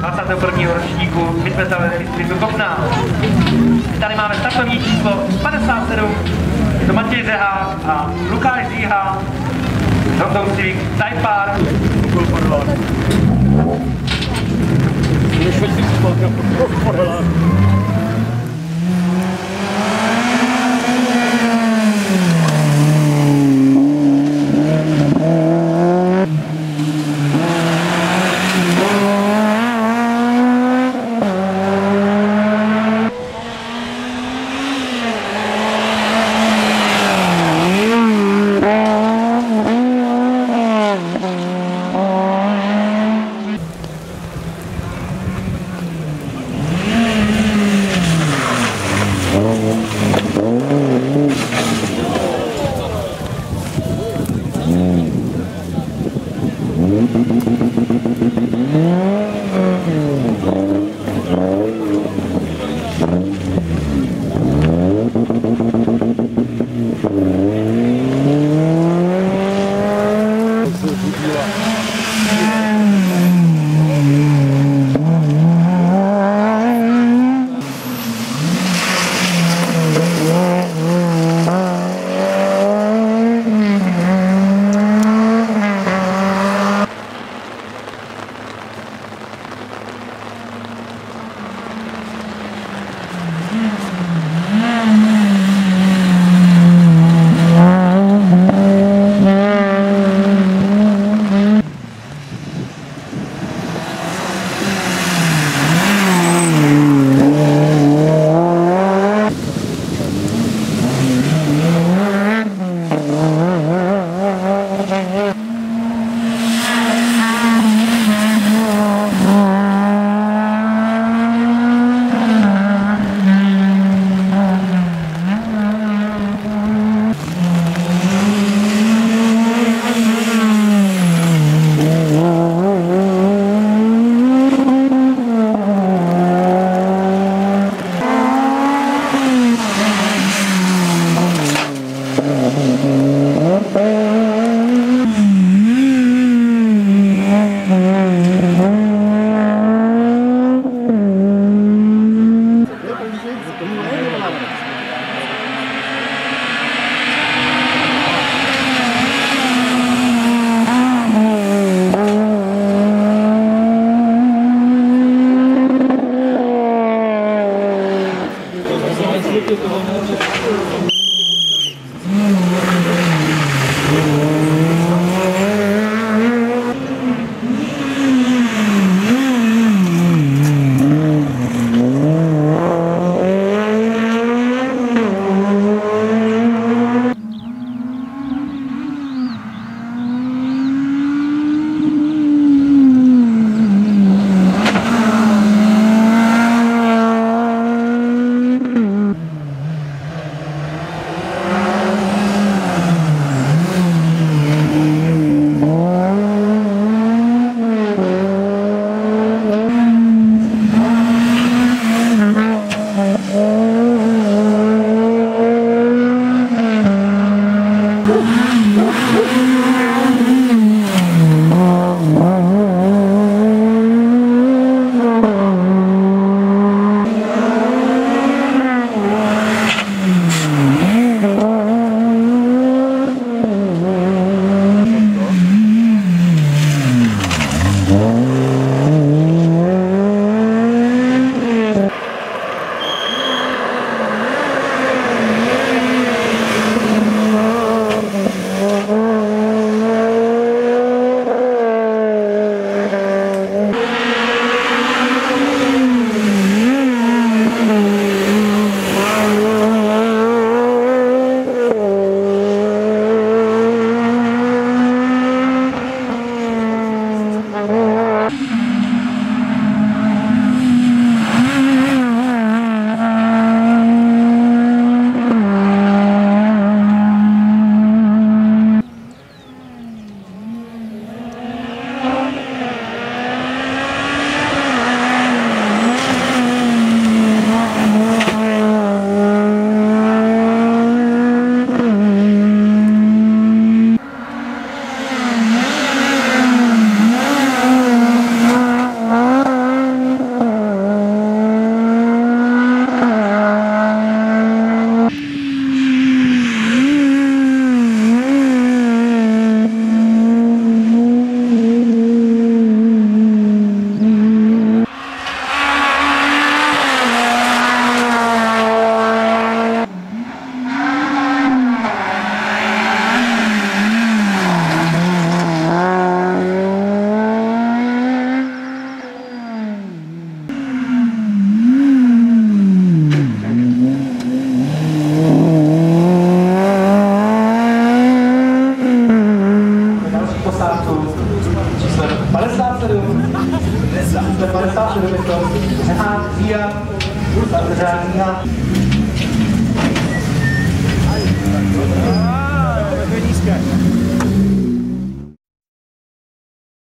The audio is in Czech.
21. ročníku bitve za Stritu Kopná. Tady máme startovní číslo 57, je to Matěj Zeha a Lukáš Zíha, Hondou Civic, Tajpár, Kukul Podlor. Když 57 je to Řehák Zia, Řehák Zia. Ah, to je nízké.